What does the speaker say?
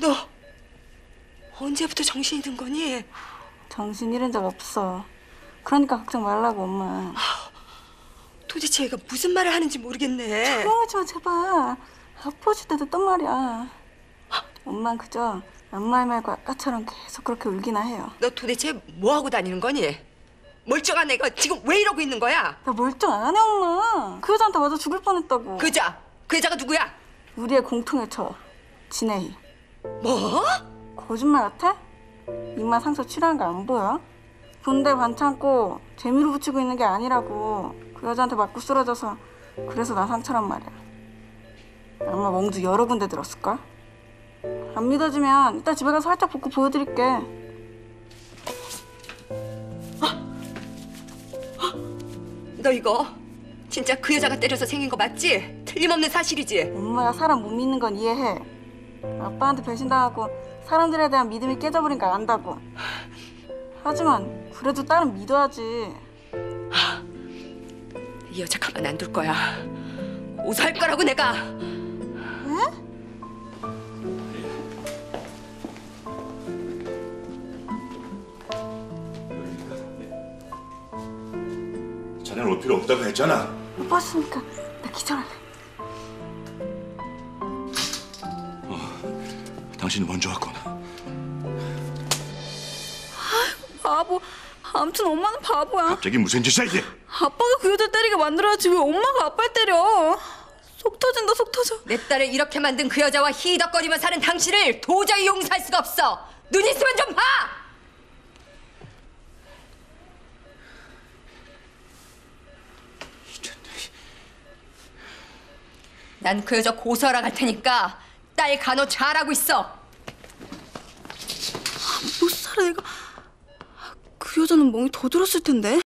너 언제부터 정신이 든 거니? 정신 잃은 적 없어. 그러니까 걱정 말라고 엄마. 도대체 얘가 무슨 말을 하는지 모르겠네. 조용하지 마 제발. 아파질 때도 떤 말이야. 엄만 그저 아무 말 말고 아까처럼 계속 그렇게 울기나 해요. 너 도대체 뭐 하고 다니는 거니? 멀쩡한 애가 지금 왜 이러고 있는 거야? 나 멀쩡 안 해 엄마. 그 여자한테 맞아 죽을 뻔했다고. 그 여자, 그 여자가 누구야? 우리의 공통의 저 진혜희. 뭐? 거짓말 같아? 이마 상처 치료한 거 안 보여? 본데 반창고 재미로 붙이고 있는 게 아니라고 그 여자한테 맞고 쓰러져서 그래서 나 상처란 말이야 아마 멍도 여러 군데 들었을걸? 안 믿어지면 이따 집에 가서 살짝 볶고 보여드릴게 너 이거 진짜 그 여자가 때려서 생긴 거 맞지? 틀림없는 사실이지? 엄마가 사람 못 믿는 건 이해해 아빠한테 배신당하고 사람들에 대한 믿음이 깨져버리니까 안다고 하지만 그래도 딸은 믿어야지 이 여자 가만 안 둘 거야. 오살 거라고 내가. 자네는 올 필요 없다고 했잖아. 못 봤으니까 나 기절할래 당신이 먼저 왔구나. 바보 아무튼 엄마는 바보야 갑자기 무슨 짓이야 이게? 아빠가 그 여자 때리게 만들어야지 왜 엄마가 아빠를 때려? 속 터진다 속 터져. 내 딸을 이렇게 만든 그 여자와 희덕거리며 사는 당신을 도저히 용서할 수가 없어. 눈 있으면 좀 봐. 난 그 여자 고소하러 갈 테니까 딸 간호 잘하고 있어. 못 살아 내가. 그 여자는 멍이 더 들었을 텐데.